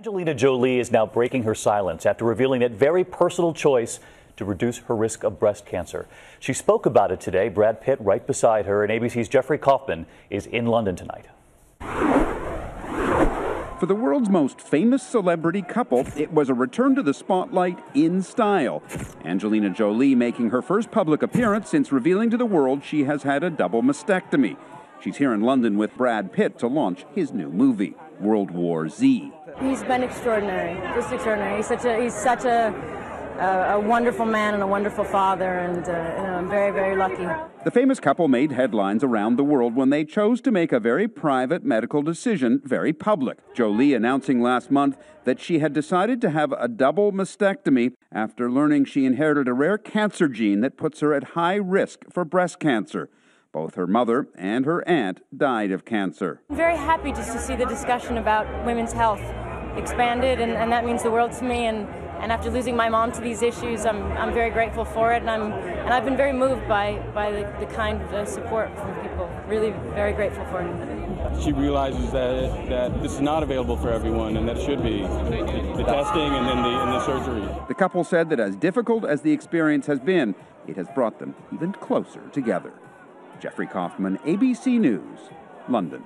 Angelina Jolie is now breaking her silence after revealing that very personal choice to reduce her risk of breast cancer. She spoke about it today. Brad Pitt, right beside her, and ABC's Jeffrey Kofman is in London tonight. For the world's most famous celebrity couple, it was a return to the spotlight in style. Angelina Jolie making her first public appearance since revealing to the world she has had a double mastectomy. She's here in London with Brad Pitt to launch his new movie, World War Z. He's been extraordinary, just extraordinary. He's such a he's such a a, a wonderful man and a wonderful father, and uh, know, I'm very very lucky. The famous couple made headlines around the world when they chose to make a very private medical decision very public. Jolie announcing last month that she had decided to have a double mastectomy after learning she inherited a rare cancer gene that puts her at high risk for breast cancer. Both her mother and her aunt died of cancer. I'm very happy just to see the discussion about women's health expanded, and, and that means the world to me. And, and after losing my mom to these issues, I'm, I'm very grateful for it, and, I'm, and I've been very moved by, by the, the kind of support from people. Really very grateful for it. She realizes that, that this is not available for everyone, and that it should be. The, the testing and then the, and the surgery. The couple said that as difficult as the experience has been, it has brought them even closer together. Jeffrey Kofman, ABC News, London.